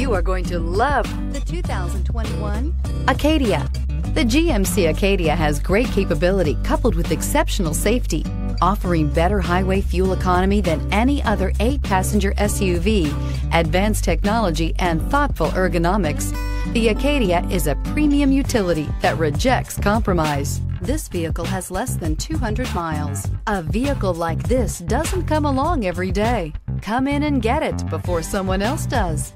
You are going to love the 2021 Acadia. The GMC Acadia has great capability coupled with exceptional safety, offering better highway fuel economy than any other eight passenger SUV, advanced technology, and thoughtful ergonomics. The Acadia is a premium utility that rejects compromise. This vehicle has less than 200 miles. A vehicle like this doesn't come along every day. Come in and get it before someone else does.